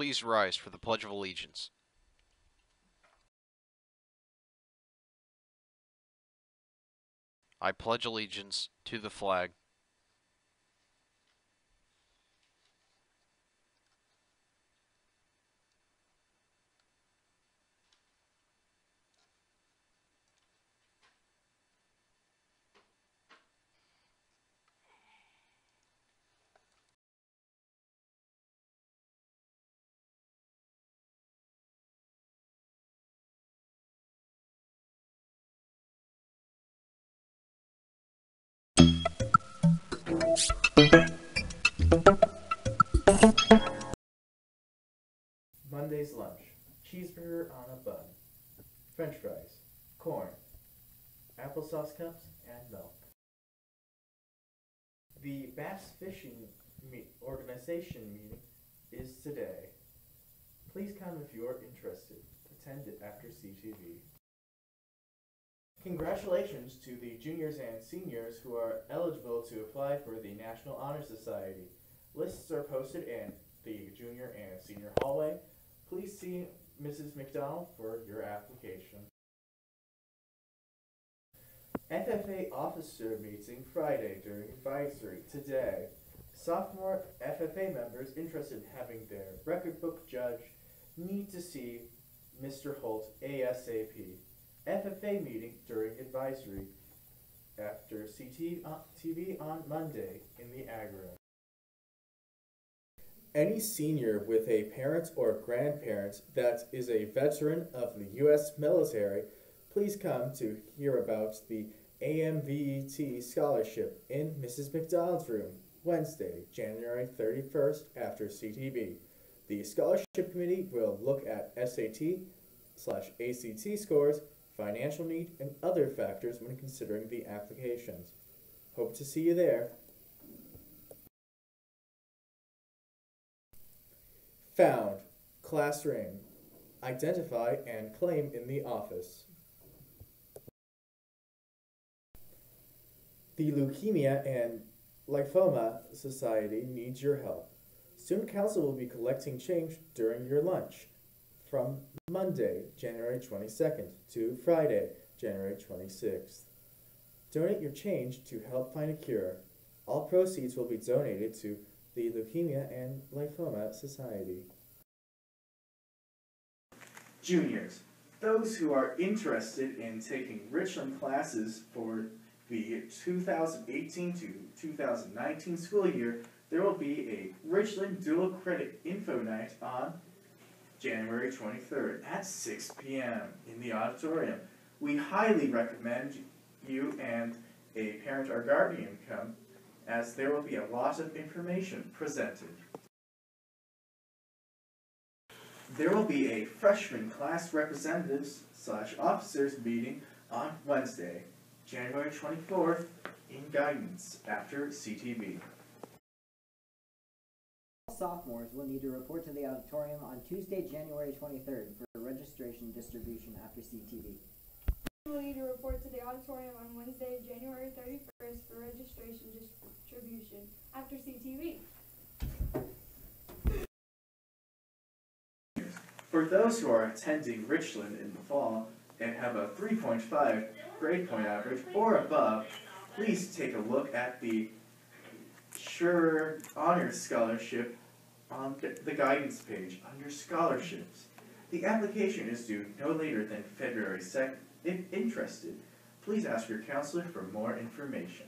Please rise for the Pledge of Allegiance. I pledge allegiance to the flag Monday's lunch. Cheeseburger on a bun. French fries. Corn. Applesauce cups and milk. The Bass Fishing me- Organization meeting is today. Please come if you are interested. Attend it after CTV. Congratulations to the juniors and seniors who are eligible to apply for the National Honor Society. Lists are posted in the junior and senior hallway. Please see Mrs. McDonald for your application. FFA officer meeting Friday during advisory today. Sophomore FFA members interested in having their record book judge need to see Mr. Holt ASAP. FFA meeting during advisory after CT on- uh, TV on Monday in the Agora. Any senior with a parent or grandparent that is a veteran of the U.S. military, please come to hear about the AMVET scholarship in Mrs. McDonald's room Wednesday, January 31st after CTV. The scholarship committee will look at SAT slash ACT scores, financial need, and other factors when considering the applications. Hope to see you there. Found. Class ring. Identify and claim in the office. The Leukemia and Lymphoma Society needs your help. Student Council will be collecting change during your lunch from Monday, January 22nd to Friday, January 26th. Donate your change to help find a cure. All proceeds will be donated to the Leukemia and Lymphoma Society. Juniors, those who are interested in taking Richland classes for the 2018 to 2019 school year, there will be a Richland Dual Credit Info Night on January 23rd at 6 p.m. in the auditorium. We highly recommend you and a parent or guardian come as there will be a lot of information presented. There will be a freshman class representatives slash officers meeting on Wednesday, January 24th in guidance after CTV. All sophomores will need to report to the auditorium on Tuesday, January 23rd for registration distribution after CTV. will need to report to the auditorium on Wednesday, January 31st for registration distribution after CTV. For those who are attending Richland in the fall and have a 3.5 grade point average or above, please take a look at the Sure Honors Scholarship on the guidance page under scholarships. The application is due no later than February 2nd. If interested, please ask your counselor for more information.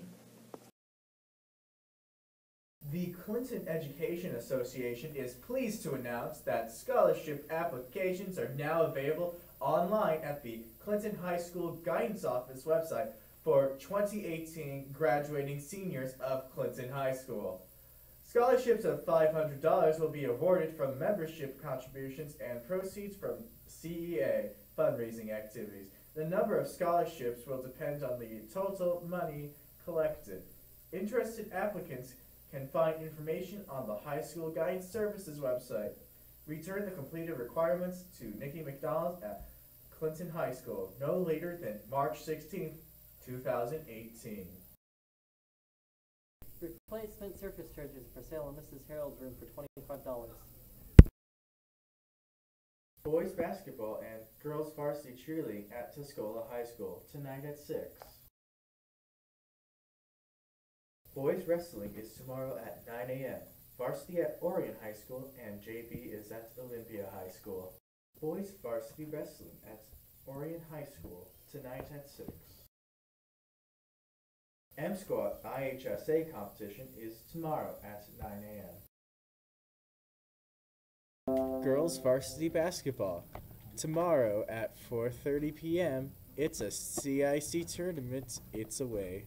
The Clinton Education Association is pleased to announce that scholarship applications are now available online at the Clinton High School Guidance Office website for 2018 graduating seniors of Clinton High School. Scholarships of $500 will be awarded from membership contributions and proceeds from CEA fundraising activities. The number of scholarships will depend on the total money collected. Interested applicants can find information on the High School Guidance Services website. Return the completed requirements to Nikki McDonald at Clinton High School no later than March 16, 2018. Replacement surface charges for sale in Mrs. Harold's room for $25. Boys basketball and girls varsity cheerleading at Tuscola High School tonight at 6. Boys wrestling is tomorrow at 9 a.m. Varsity at Orion High School and JV is at Olympia High School. Boys varsity wrestling at Orion High School tonight at 6. M Squad IHSA competition is tomorrow at 9 a.m. Girls varsity basketball tomorrow at 4:30 p.m. It's a CIC tournament. It's away.